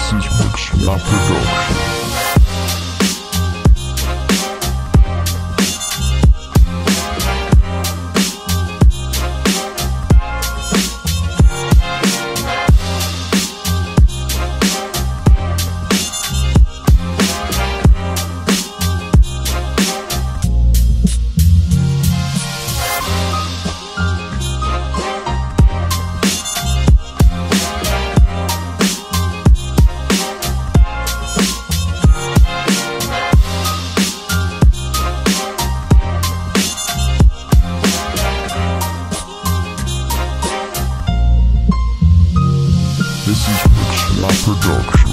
This is Mixla Production. This is Mixla Production.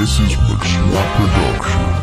This is Mixla Production.